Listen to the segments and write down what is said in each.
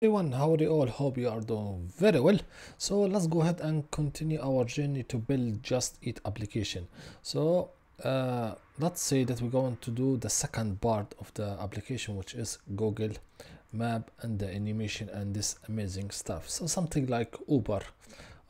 everyone how are you all? Hope you are doing very well. So let's go ahead and continue our journey to build just eat application. So uh, let's say that we're going to do the second part of the application which is google map and the animation and this amazing stuff. So something like uber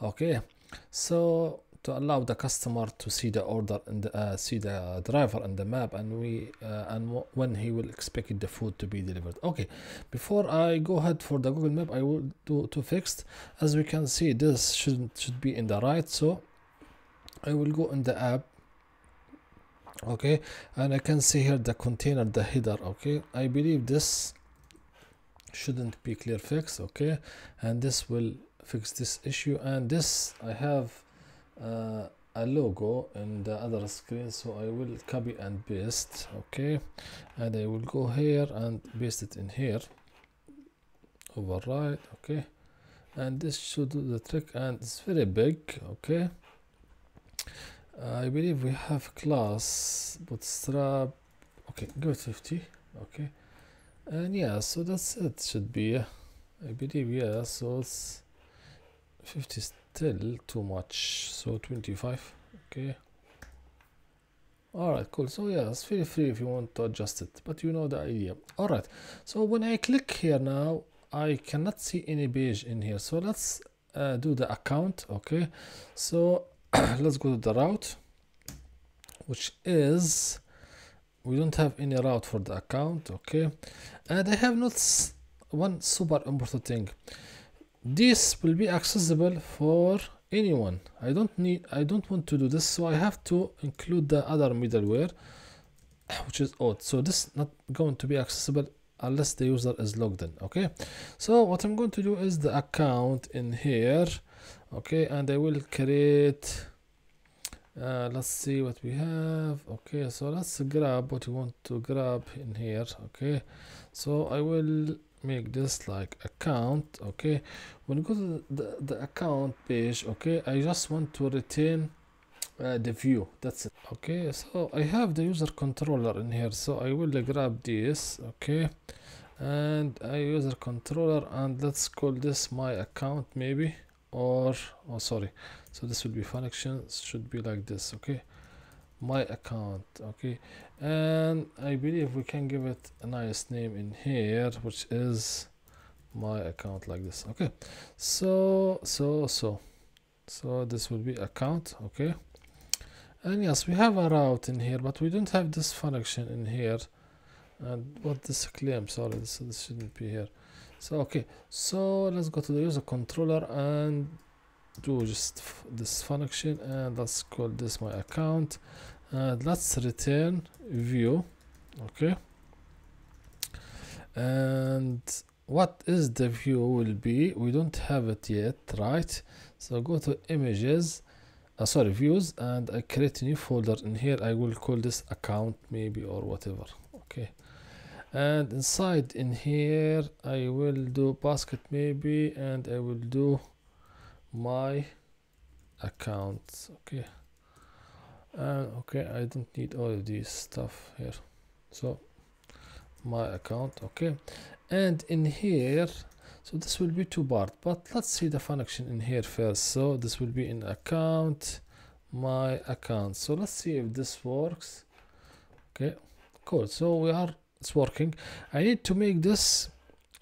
okay? So to allow the customer to see the order and uh, see the driver and the map and we uh, and when he will expect the food to be delivered. Okay before i go ahead for the google map i will do to fixed as we can see this should should be in the right so i will go in the app. Okay and i can see here the container the header. Okay i believe this shouldn't be clear fix. Okay and this will fix this issue. And this i have uh, a logo in the other screen so I will copy and paste okay? And I will go here and paste it in here. Override okay? And this should do the trick and it's very big okay? I believe we have class bootstrap okay go 50 okay? And yeah so that's it should be I believe yeah so it's 50 still too much so 25 okay. All right cool so yes feel free if you want to adjust it but you know the idea. All right so when i click here now i cannot see any page in here so let's uh, do the account okay. So let's go to the route which is we don't have any route for the account okay. And i have not one super important thing this will be accessible for anyone. I don't need i don't want to do this so i have to include the other middleware which is auth. So this is not going to be accessible unless the user is logged in okay? So what i'm going to do is the account in here okay? And i will create uh, let's see what we have. Okay so let's grab what you want to grab in here okay? So i will make this like account okay? When you go to the, the account page okay i just want to retain uh, the view that's it okay? So i have the user controller in here so i will grab this okay? And a user controller and let's call this my account maybe or oh sorry. So this will be functions should be like this okay my account okay? And I believe we can give it a nice name in here which is my account like this okay? So so so so this will be account okay? And yes we have a route in here but we don't have this function in here. And what this claim sorry this, this shouldn't be here. So okay so let's go to the user controller and do just this function and let's call this my account. And let's return view okay? And what is the view will be? We don't have it yet right? So go to images uh, sorry views and I create a new folder in here. I will call this account maybe or whatever okay? And inside in here I will do basket maybe and I will do my account. Okay. And okay I don't need all of these stuff here. So my account okay. And in here so this will be two part but let's see the function in here first. So this will be in account my account. So let's see if this works. Okay cool. So we are it's working. I need to make this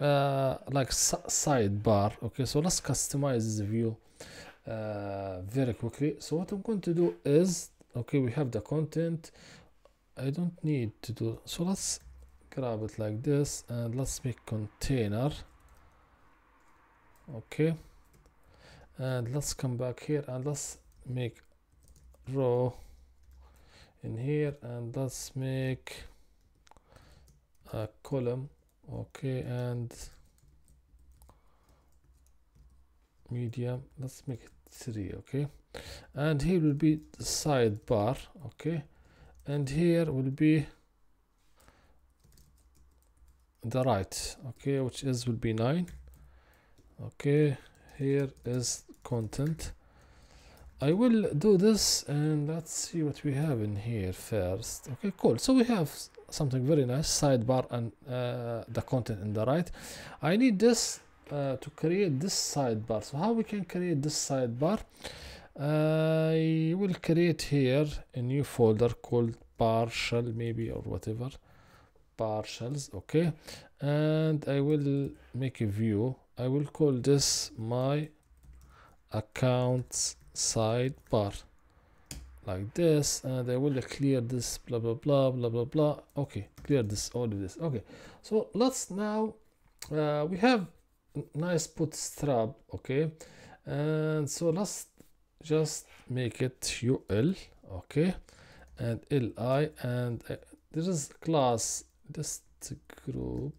uh, like sidebar okay? So let's customize this view uh, very quickly. So what I'm going to do is okay we have the content. I don't need to do so let's grab it like this and let's make container okay? And let's come back here and let's make row in here and let's make a column okay and medium let's make it three okay? And here will be the sidebar okay? And here will be the right okay? Which is will be 9 okay? Here is content. I will do this and let's see what we have in here first. Okay cool. So we have something very nice sidebar and uh, the content in the right. I need this uh, to create this sidebar. So how we can create this sidebar? I will create here a new folder called partial maybe or whatever. Partials okay. And I will make a view. I will call this my accounts sidebar like this and I will clear this blah blah blah blah blah blah. Okay clear this all of this. Okay so let's now uh, we have nice bootstrap okay? And so let's just make it ul okay? And li and uh, is class just group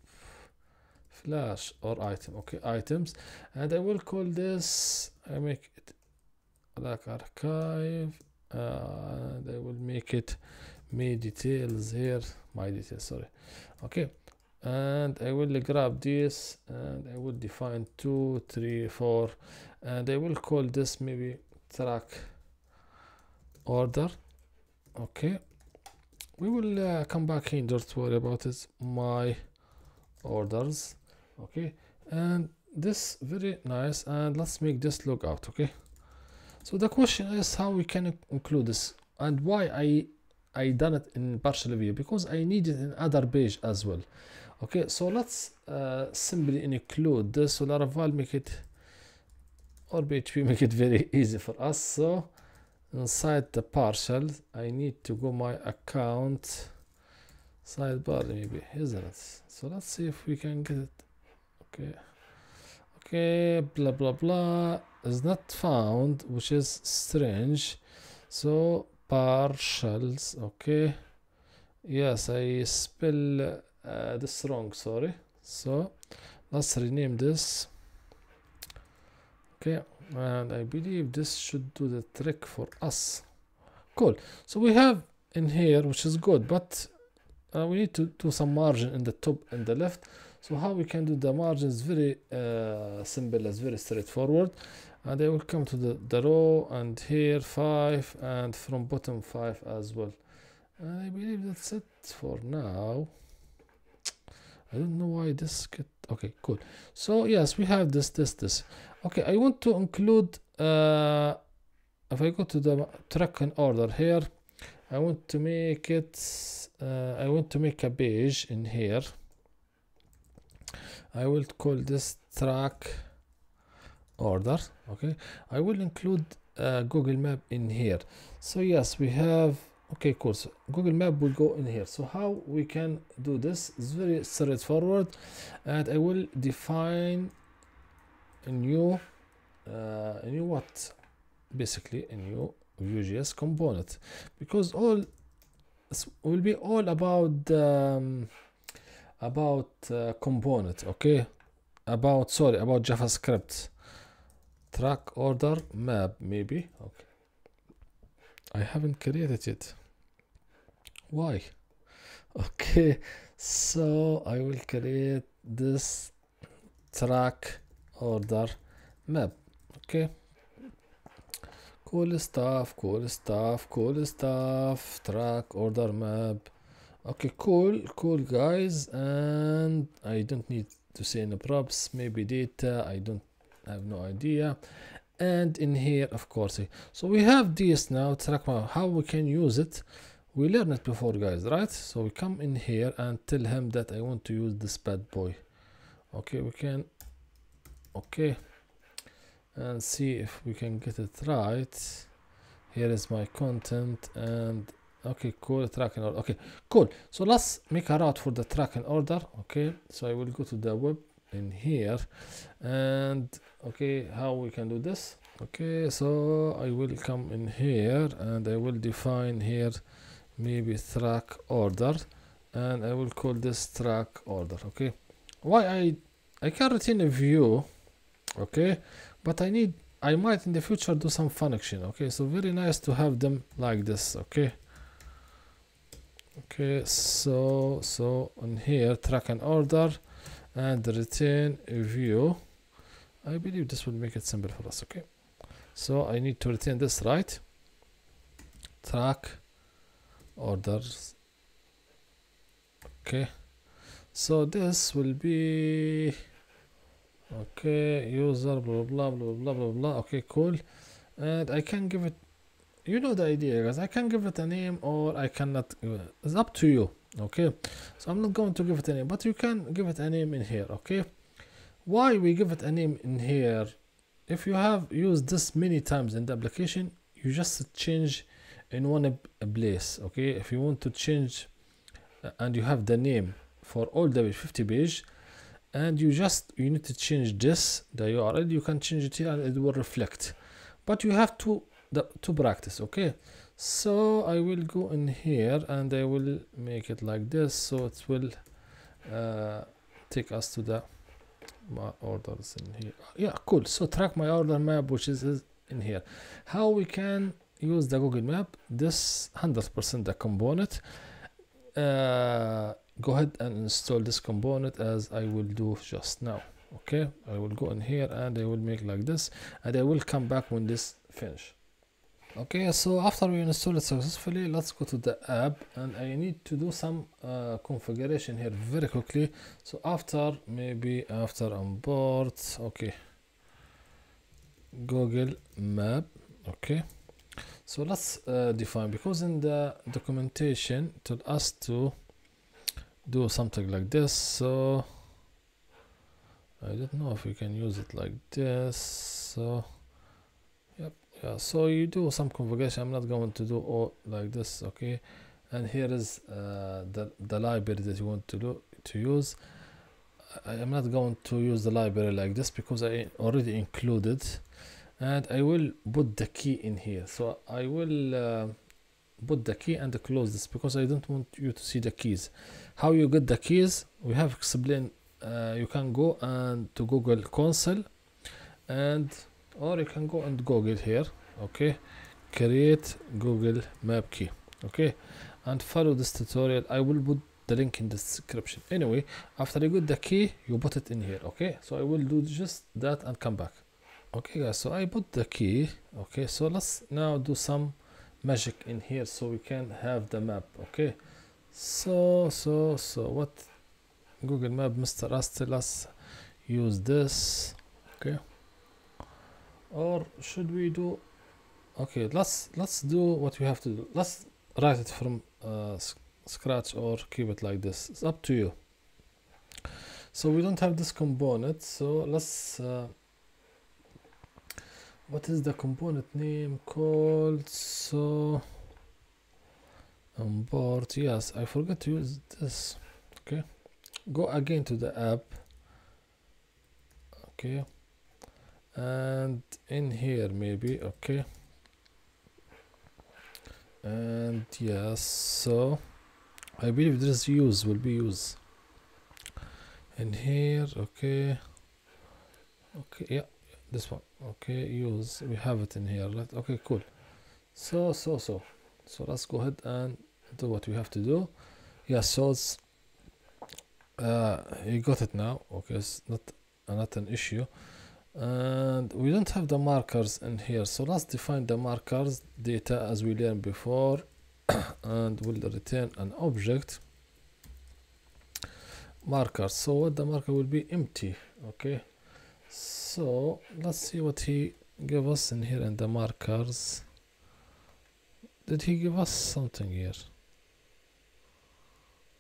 flash or item okay items. And i will call this i make it like archive uh, i will make it me details here. My details sorry. Okay. And I will grab this and I will define two three four. And I will call this maybe track order. Okay. We will uh, come back in don't worry about it. My orders. Okay. And this very nice. And let's make this look out okay so the question is how we can include this and why I I done it in partial view because I need it in other page as well. Okay so let's uh, simply include this. So Laravel make it or PHP make it very easy for us. So inside the partial I need to go my account sidebar maybe isn't it? So let's see if we can get it. Okay. Okay blah blah blah is not found which is strange. So partials okay. Yes I spell uh, this wrong sorry. So let's rename this. Okay and I believe this should do the trick for us. Cool. So we have in here which is good but uh, we need to do some margin in the top and the left so how we can do the margin is very uh, simple it's very straightforward. And I will come to the, the row and here 5 and from bottom 5 as well. And I believe that's it for now. I don't know why this get okay cool. So yes we have this this this. Okay I want to include uh, if I go to the tracking order here I want to make it uh, I want to make a page in here I will call this track order okay? I will include uh, Google map in here. So yes we have okay cool. So google map will go in here. So how we can do this? Is very straightforward. And i will define a new uh, a new what? Basically a new vue.js component. Because all will be all about um, about uh, component okay? About sorry about javascript. Track order map maybe? Okay. I haven't created it. Why? Okay so I will create this track order map okay? Cool stuff cool stuff cool stuff. Track order map okay cool cool guys. And I don't need to say any props maybe data I don't have no idea. And in here of course so we have this now track how we can use it? We learned it before guys right? So we come in here and tell him that i want to use this bad boy. Okay we can okay. And see if we can get it right. Here is my content and okay cool tracking order. Okay cool. So let's make a route for the tracking order okay? So i will go to the web in here and okay how we can do this? Okay so i will come in here and i will define here maybe track order and i will call this track order okay? Why i i can retain a view okay? But i need i might in the future do some function okay? So very nice to have them like this okay okay so so on here track and order and retain view. I believe this will make it simple for us okay? So I need to retain this right? Track orders. Okay. So this will be okay user blah blah blah blah blah blah okay cool. And I can give it you know the idea guys. I can give it a name or I cannot it's up to you okay? So I'm not going to give it a name but you can give it a name in here okay? Why we give it a name in here? If you have used this many times in the application you just change in one place okay? If you want to change uh, and you have the name for all the 50 page and you just you need to change this the url you can change it here and it will reflect. But you have to the, to practice okay? So i will go in here and i will make it like this. So it will uh, take us to the my orders in here. Yeah cool. So track my order map which is, in here. How we can use the google map? This 100 percent the component. Uh, go ahead and install this component as i will do just now okay? I will go in here and i will make like this and i will come back when this finish okay so after we install it successfully let's go to the app and i need to do some uh, configuration here very quickly. So after maybe after on board okay. Google map okay. So let's uh, define because in the documentation told us to do something like this so I don't know if we can use it like this so yeah so you do some configuration I'm not going to do all like this okay? And here is uh, the, the library that you want to do to use. I am not going to use the library like this because I already included. And I will put the key in here. So I will uh, put the key and close this because I don't want you to see the keys. How you get the keys? We have explained uh, you can go and to google console and or you can go and google here okay? Create google map key okay? And follow this tutorial. I will put the link in the description. Anyway after you get the key you put it in here okay? So i will do just that and come back. Okay guys so i put the key okay? So let's now do some magic in here so we can have the map okay? So so so what? Google map mr us use this okay or should we do okay let's let's do what we have to do. Let's write it from uh, scratch or keep it like this. It's up to you. So we don't have this component so let's uh, what is the component name called? So on board yes I forgot to use this. Okay. Go again to the app. Okay and in here maybe okay. And yes so I believe this use will be use. In here okay. Okay yeah this one okay use. We have it in here right okay cool. So so so. So let's go ahead and do what we have to do. Yeah so it's uh you got it now okay it's not uh, not an issue and we don't have the markers in here so let's define the markers data as we learned before. And we'll return an object marker. So what the marker will be? Empty okay? So let's see what he gave us in here in the markers. Did he give us something here?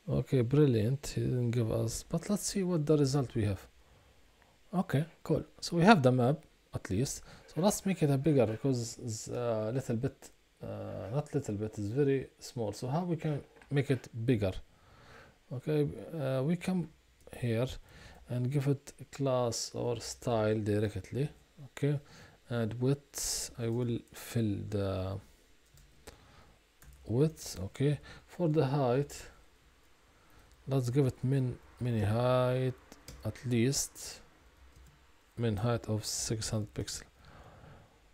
Okay brilliant. He didn't give us but let's see what the result we have okay cool. So we have the map at least. So let's make it a bigger because it's a little bit uh, not little bit it's very small. So how we can make it bigger? Okay uh, we come here and give it class or style directly. Okay and width I will fill the width. Okay for the height let's give it min mini height at least min height of 600 pixel.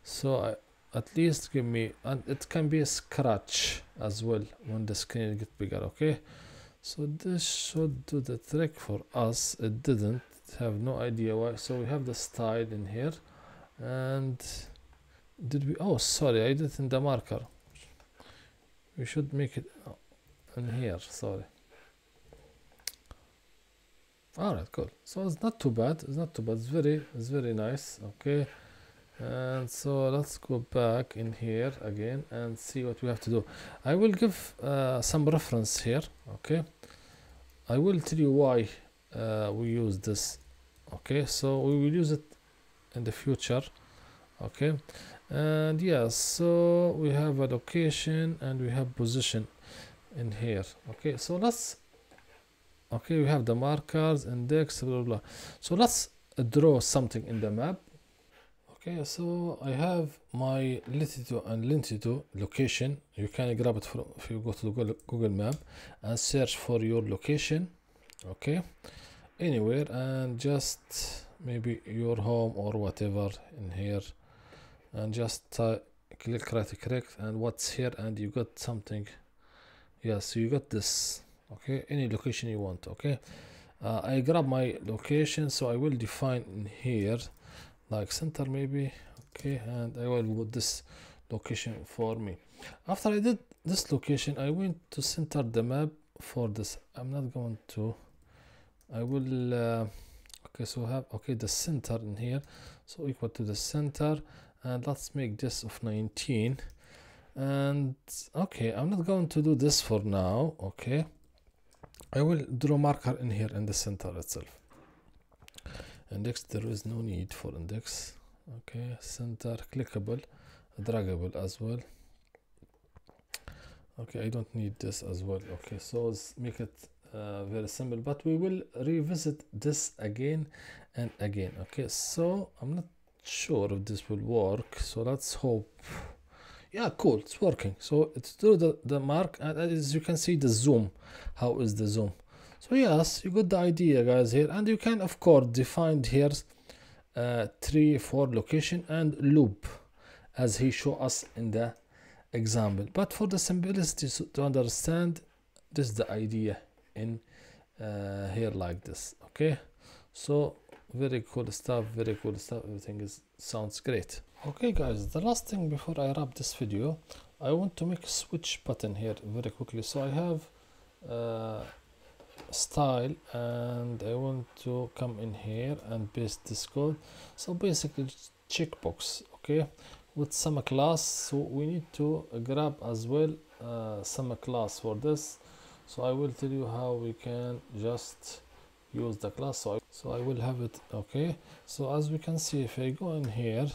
So I, at least give me and it can be a scratch as well when the screen get bigger okay? So this should do the trick for us. It didn't. Have no idea why. So we have the style in here. And did we oh sorry I did in the marker. We should make it in here sorry all right cool. So it's not too bad it's not too bad. It's very it's very nice okay? And so let's go back in here again and see what we have to do. I will give uh, some reference here okay? I will tell you why uh, we use this okay? So we will use it in the future okay? And yes so we have a location and we have position in here okay? So let's okay we have the markers index blah blah, blah. so let's draw something in the map. Okay so i have my latitude and longitude location. You can grab it from if you go to google, google map and search for your location. Okay. Anywhere and just maybe your home or whatever in here. And just uh, click right click and what's here and you got something. Yes so you got this okay? Any location you want okay? Uh, I grab my location so I will define in here like center maybe okay? And I will put this location for me. After I did this location I went to center the map for this. I'm not going to I will uh, okay so have okay the center in here. So equal to the center and let's make this of 19 and okay I'm not going to do this for now okay I will draw marker in here in the center itself. Index there is no need for index. Okay center clickable draggable as well. Okay I don't need this as well. Okay so make it uh, very simple but we will revisit this again and again. Okay so I'm not sure if this will work so let's hope yeah cool. It's working. So it's through the, the mark and as you can see the zoom. How is the zoom? So yes you got the idea guys here. And you can of course define here uh, three four location and loop as he show us in the example. But for the simplicity to understand this is the idea in uh, here like this okay? So very cool stuff very cool stuff. Everything is sounds great okay guys the last thing before i wrap this video i want to make a switch button here very quickly. So i have uh, style and i want to come in here and paste this code. So basically checkbox okay with some class. So we need to grab as well uh, some class for this. So i will tell you how we can just use the class. So I, so I will have it okay. So as we can see if I go in here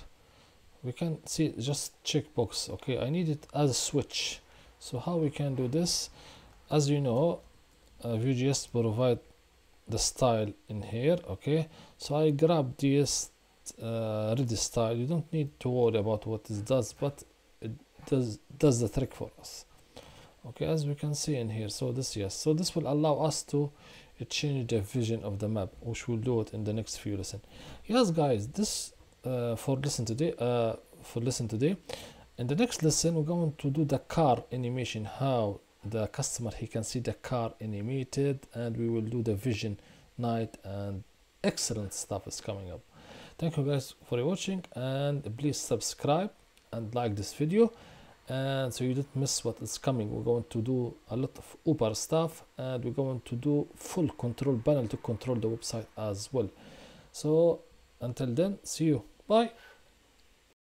we can see just checkbox okay I need it as a switch. So how we can do this? As you know uh, Vue.js provide the style in here okay? So I grab this uh, ready style. You don't need to worry about what it does but it does does the trick for us. Okay as we can see in here so this yes. So this will allow us to change the vision of the map which we'll do it in the next few lesson yes guys this uh, for lesson today uh, for lesson today. In the next lesson we're going to do the car animation how the customer he can see the car animated and we will do the vision night and excellent stuff is coming up. Thank you guys for watching and please subscribe and like this video. And so you don't miss what is coming. We're going to do a lot of uber stuff and we're going to do full control panel to control the website as well. So until then see you. Bye